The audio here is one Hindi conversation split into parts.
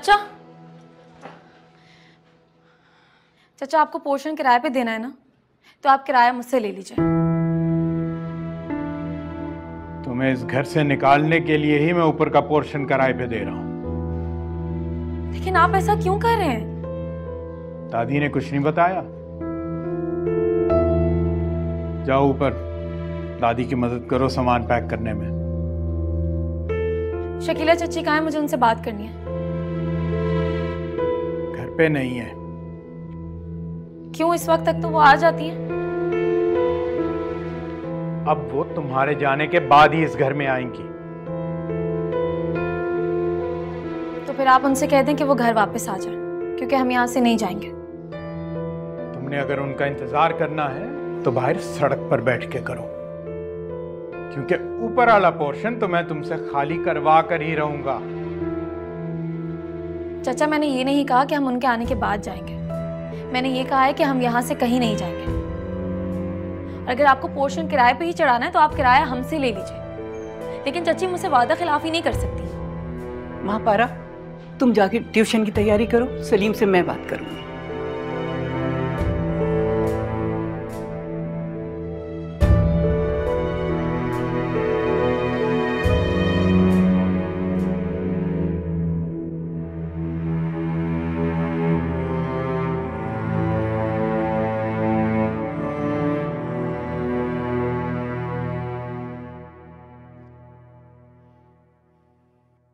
चाचा। चाचा आपको पोर्शन किराए पे देना है ना तो आप किराया मुझसे ले लीजिए। तुम्हें इस घर से निकालने के लिए ही मैं ऊपर का पोर्शन किराए पे दे रहा हूँ। लेकिन आप ऐसा क्यों कर रहे हैं? दादी ने कुछ नहीं बताया। जाओ ऊपर दादी की मदद करो सामान पैक करने में। शकीला चची कहाँ है? मुझे उनसे बात करनी है। पे नहीं है। क्यों इस वक्त तक तो वो आ जाती है? अब वो तुम्हारे जाने के बाद ही इस घर में आएँगी। तो फिर आप उनसे कह दें कि वो घर वापस आ जाए क्योंकि हम यहाँ से नहीं जाएँगे। तुमने अगर उनका इंतज़ार करना है तो बाहर सड़क पर बैठ के करो। क्योंकि ऊपर वाला पोर्शन तो मैं तुमसे खाली करवा कर ही रहूँगा। चाचा, मैंने ये नहीं कहा कि हम उनके आने के बाद जाएँगे। मैंने ये कहा है कि हम यहाँ से कहीं नहीं जाएँगे। अगर आपको पोर्शन किराए पे ही चढ़ाना है तो आप किराया हमसे ले लीजिए। लेकिन चाची, मुझसे वादा खिलाफ ही नहीं कर सकती। माँ पारा तुम जाके ट्यूशन की तैयारी करो, सलीम से मैं बात करूँगी।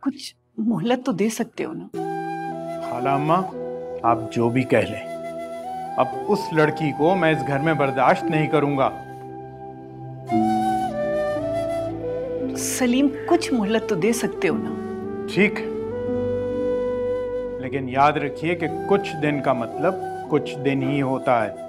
कुछ मोहलत तो दे सकते हो ना? खाला अम्मा आप जो भी कह लें। अब उस लड़की को मैं इस घर में बर्दाश्त नहीं करूँगा। सलीम कुछ मोहलत तो दे सकते हो ना? ठीक लेकिन याद रखिए कि कुछ दिन का मतलब कुछ दिन ही होता है।